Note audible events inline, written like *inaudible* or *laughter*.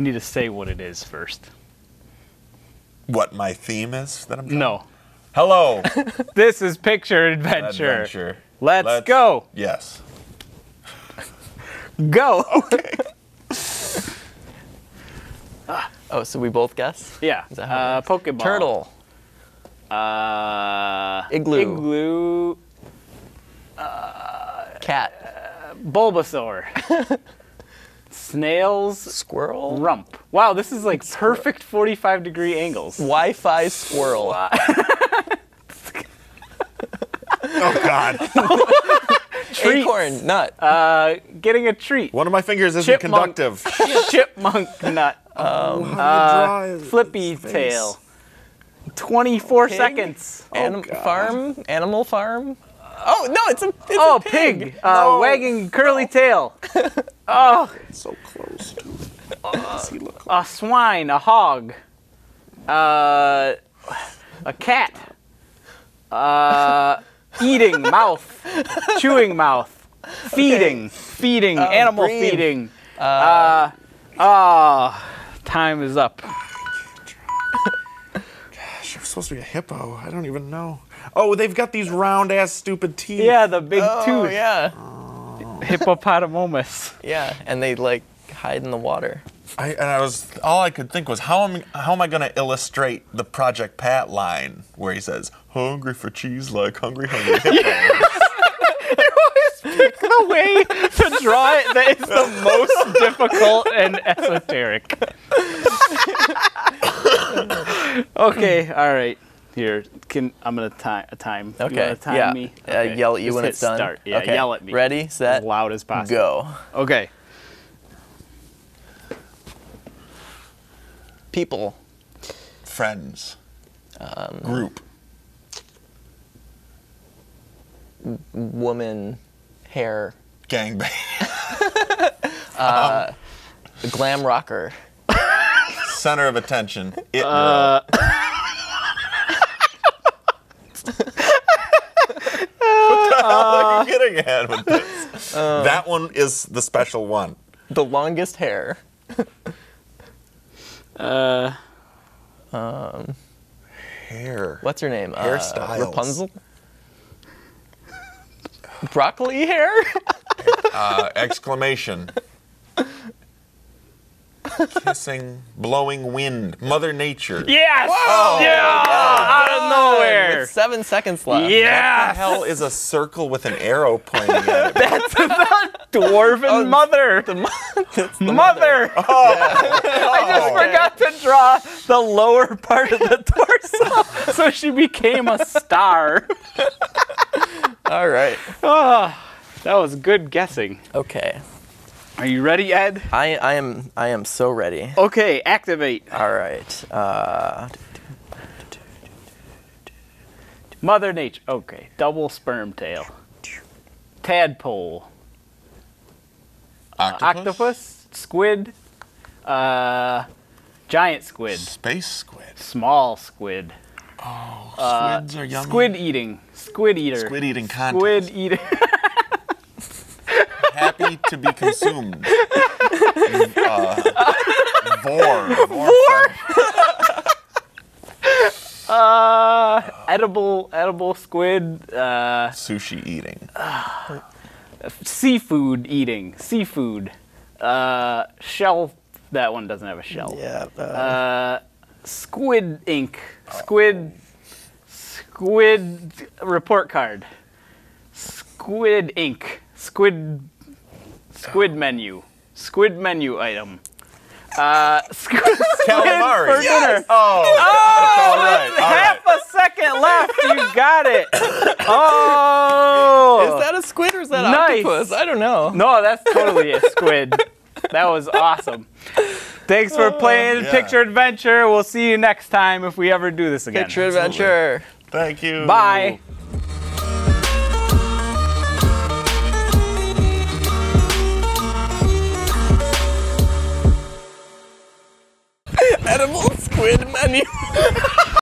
We need to say what it is first. What my theme is that I'm trying- No. Hello. *laughs* This is picture adventure. Adventure. Let's go. Yes. Go. *laughs* Oh, so we both guess? yeah. Is that how it Uh, Pokeball. Turtle. Uh, Igloo. Igloo. Cat. Bulbasaur. *laughs* Snails. Squirrel. Rump. Wow, this is like perfect 45 degree angles. Wi-Fi squirrel. *laughs* Oh God. *laughs* Treats. Acorn. Nut. Uh, getting a treat. One of my fingers isn't Chipmunk. conductive. *laughs* Chipmunk nut. Uh, flippy tail. 24 Pig? seconds. Anim- farm. Animal farm. Oh no, it's a. It's Oh, a pig. pig. Uh, wagging curly tail. Oh, So close. Look a swine. A hog. Uh, a cat. Uh, *laughs* eating mouth. Chewing mouth. Feeding. Feeding. animal breathe. feeding. Uh, ah, time is up. Gosh, you're supposed to be a hippo. I don't even know. Oh, they've got these round ass stupid teeth. Yeah, the big Oh tooth. yeah, Hippopotamus. yeah, and they like hide in the water. I, and I was all I could think was how am how am I going to illustrate the Project Pat line where he says hungry for cheese like hungry hungry *laughs* hippos. pick the way to draw it that is the most difficult and esoteric. *laughs* okay, all right. Here, can I'm gonna time a time. You Okay, wanna time yeah. me? Uh, yell at you just when hit it's done. Start. Yeah, Okay, yell at me. ready, set, as loud as possible. Go. Okay. People. Friends. Um, Group. Woman. Hair. Gang Gangbang. *laughs* Glam rocker. *laughs* Center of attention. It Uh, *laughs* girl. what the hell are you getting at with this? Uh. that one is the special one. The longest hair. *laughs* uh, um, Hair. What's her name? Uh, Hairstyles. Rapunzel. Broccoli hair. *laughs* Uh, exclamation. Kissing, blowing wind, Mother Nature. yes! yeah! Out of nowhere! With seven seconds left. What the hell is a circle with an arrow pointing at it? *laughs* That's the dwarven mother. The mo- *laughs* it's the mother. *laughs* I just forgot to draw the lower part of the torso, so she became a star. All right. Ah, that was good guessing. Okay. Are you ready, Ed? I, I am I am so ready. Okay, activate. All right. Uh, Mother Nature. Okay, double sperm tail. Tadpole. Octopus? Octopus. Squid. Uh, giant squid. Space squid. Small squid. Oh, squids are yummy. Squid eating. Squid eater. Squid eating contest. Squid eater. *laughs* Happy to be consumed. uh, vor. Vor. *laughs* Uh, edible, edible squid. Uh, Sushi eating. seafood eating. Seafood. Uh, shell. That one doesn't have a shell. yeah. Uh, Uh, squid ink. Squid. Squid report card. Squid ink. Squid. Squid menu. Squid menu item. Uh, squid, *laughs* squid Calamari. for Yes. dinner. Oh, that's all right. All Half right. a second left. You got it. *laughs* Oh. is that a squid or is that Nice. octopus? I don't know. No, that's totally a squid. that was awesome. Thanks for playing Yeah. Picture Adventure. We'll see you next time if we ever do this again. Picture adventure. Thank you. Bye.